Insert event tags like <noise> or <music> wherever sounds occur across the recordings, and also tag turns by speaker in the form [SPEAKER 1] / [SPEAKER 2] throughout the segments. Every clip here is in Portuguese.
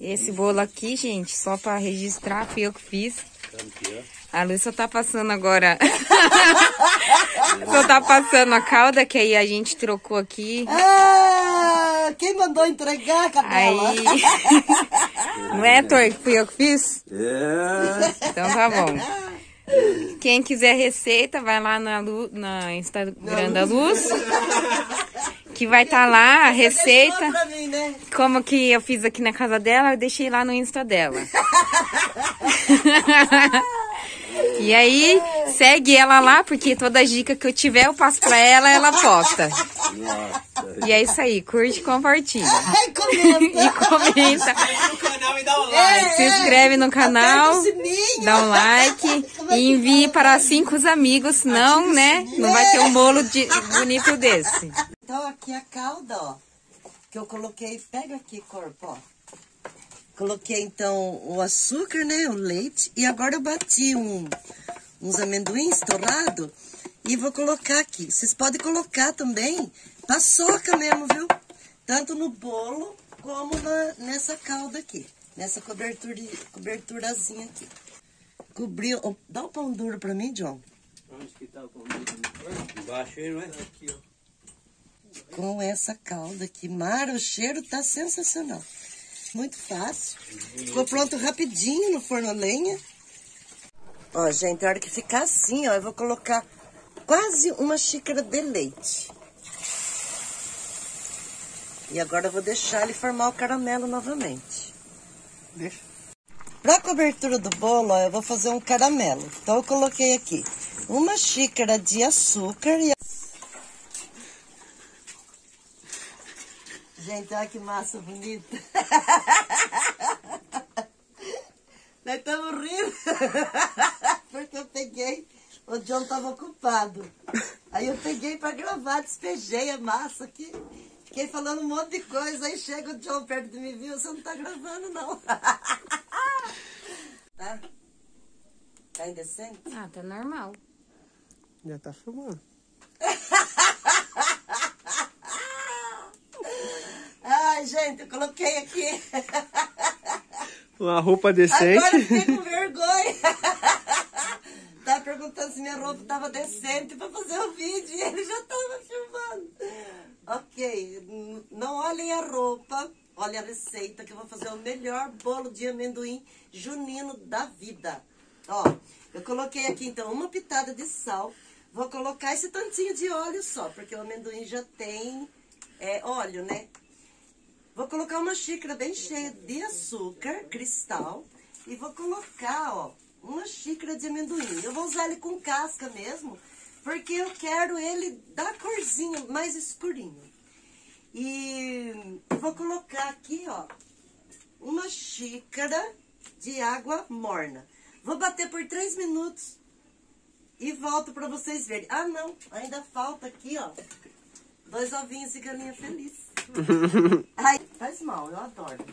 [SPEAKER 1] Esse bolo aqui, gente, só pra registrar, fui eu que fiz. A Lu só tá passando agora. só tá passando a calda, que aí a gente trocou aqui.
[SPEAKER 2] Ah, quem mandou entregar?
[SPEAKER 1] Aí. Não é, Tor, que fui eu que fiz?
[SPEAKER 3] É.
[SPEAKER 1] Então tá bom. Quem quiser receita, vai lá na, Lu, na Instagram da Luz. Que vai estar tá lá a receita.
[SPEAKER 2] Pra mim, né?
[SPEAKER 1] Como que eu fiz aqui na casa dela, eu deixei lá no Insta dela. <laughs> E aí, segue ela lá, porque toda dica que eu tiver, eu passo pra ela, ela posta.
[SPEAKER 3] Nossa.
[SPEAKER 1] E é isso aí, curte e compartilha.
[SPEAKER 2] Ai, comenta. <laughs>
[SPEAKER 1] E comenta,
[SPEAKER 4] no canal e dá um like.
[SPEAKER 1] se inscreve no canal, dá um like <laughs> e envie para cinco amigos, senão, né, não vai ter um bolo de, bonito desse.
[SPEAKER 2] Então, aqui a calda, ó. Que eu coloquei. Pega aqui, corpo, ó. Coloquei, então, o açúcar, né? O leite. E agora eu bati um, uns amendoins torrado E vou colocar aqui. Vocês podem colocar também paçoca mesmo, viu? Tanto no bolo como na, nessa calda aqui. Nessa cobertura, coberturazinha aqui. Cobriu. oh, dá o pão duro pra mim, John.
[SPEAKER 3] Onde que tá o pão Embaixo aí, não é?
[SPEAKER 4] Aqui, ó.
[SPEAKER 2] Com essa calda aqui. Mara, o cheiro tá sensacional. Muito fácil. Ficou pronto rapidinho no forno a lenha. Ó, gente, a hora que ficar assim, ó, eu vou colocar quase uma xícara de leite. E agora eu vou deixar ele formar o caramelo novamente.
[SPEAKER 4] Deixa.
[SPEAKER 2] Pra cobertura do bolo, ó, eu vou fazer um caramelo. Então eu coloquei aqui uma xícara de açúcar e Gente, olha que massa bonita. <laughs> Nós estamos rindo. <laughs> Porque eu peguei, o John estava ocupado. Aí eu peguei para gravar, despejei a massa aqui. Fiquei falando um monte de coisa. Aí chega o John perto de mim e viu, você não tá gravando, não. <laughs> tá? Tá indecente?
[SPEAKER 1] Ah, tá normal.
[SPEAKER 4] Já tá filmando.
[SPEAKER 2] Ai, gente, eu coloquei aqui.
[SPEAKER 4] Uma roupa
[SPEAKER 2] Agora
[SPEAKER 4] decente.
[SPEAKER 2] fiquei com vergonha. Tá perguntando se minha roupa tava decente pra fazer o vídeo e ele já tava filmando. Ok, não olhem a roupa, olhem a receita que eu vou fazer o melhor bolo de amendoim junino da vida. Ó, eu coloquei aqui então uma pitada de sal. Vou colocar esse tantinho de óleo só, porque o amendoim já tem é, óleo, né? Vou colocar uma xícara bem cheia de açúcar cristal e vou colocar, ó, uma xícara de amendoim. Eu vou usar ele com casca mesmo, porque eu quero ele da corzinha mais escurinho. E vou colocar aqui, ó, uma xícara de água morna. Vou bater por três minutos e volto para vocês verem. Ah, não, ainda falta aqui, ó, dois ovinhos de galinha feliz. Ai, <laughs> faz mal, eu adoro.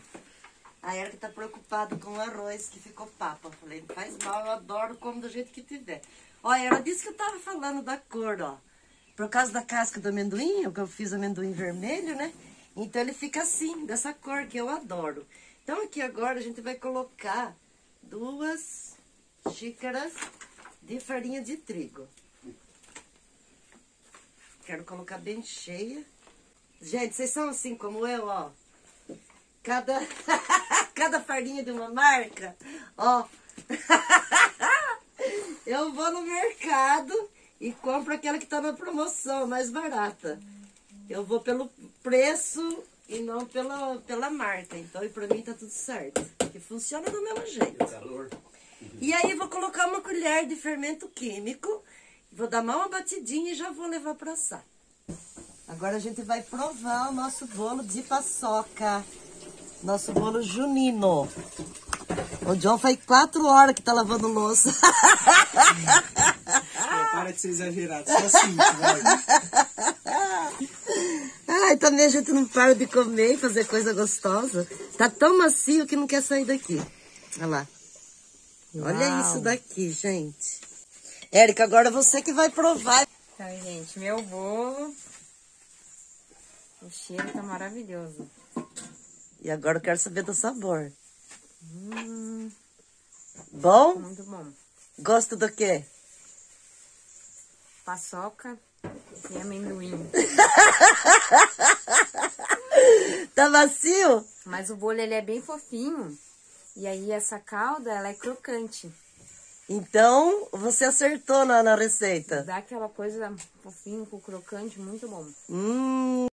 [SPEAKER 2] A Erika tá preocupada com o arroz que ficou papa. Eu falei, faz mal, eu adoro, como do jeito que tiver. Olha, ela disse que eu tava falando da cor, ó. Por causa da casca do amendoim, que eu fiz amendoim vermelho, né? Então ele fica assim, dessa cor que eu adoro. Então aqui agora a gente vai colocar duas xícaras de farinha de trigo. Quero colocar bem cheia. Gente, vocês são assim como eu, ó. Cada, <laughs> cada farinha de uma marca, ó. <laughs> Eu vou no mercado e compro aquela que tá na promoção, mais barata. Eu vou pelo preço e não pela, pela marca. Então, e pra mim tá tudo certo. Que funciona do mesmo jeito.
[SPEAKER 3] Calor.
[SPEAKER 2] E aí vou colocar uma colher de fermento químico, vou dar mal uma batidinha e já vou levar para assar. Agora a gente vai provar o nosso bolo de paçoca. Nosso bolo junino. O John faz quatro horas que tá lavando louça. <laughs>
[SPEAKER 4] Para de ser exagerado, só cinco, vai.
[SPEAKER 2] Ai, também a gente não para de comer e fazer coisa gostosa. Tá tão macio que não quer sair daqui. Olha lá. Olha
[SPEAKER 1] Uau.
[SPEAKER 2] isso daqui, gente. Érica, agora você que vai provar.
[SPEAKER 1] Então, gente, meu bolo. O cheiro tá maravilhoso.
[SPEAKER 2] E agora eu quero saber do sabor.
[SPEAKER 1] Hum,
[SPEAKER 2] Bom?
[SPEAKER 1] muito bom.
[SPEAKER 2] Gosto do quê?
[SPEAKER 1] Paçoca e amendoim. <laughs>
[SPEAKER 2] Tá macio?
[SPEAKER 1] Mas o bolo ele é bem fofinho. E aí essa calda, ela é crocante.
[SPEAKER 2] Então, você acertou na, na receita.
[SPEAKER 1] Dá aquela coisa fofinho com crocante, muito bom.
[SPEAKER 2] Hum.